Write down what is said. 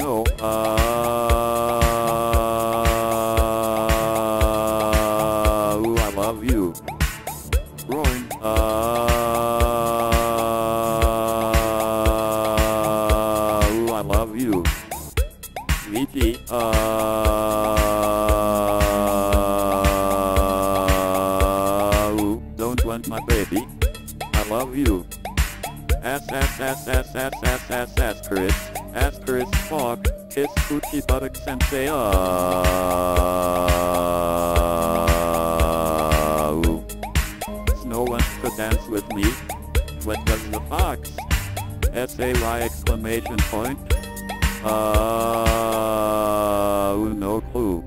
no. Uh, ooh, I love you. Roaring. Uh, ooh, I love you. VT. Uh, ooh, don't want my baby. I love you. S S S S S S S S asterisk, Chris Fox, kiss booty buttocks and say oh. No one could dance with me. What does the fox? S-A-Y exclamation point. Uh, no clue.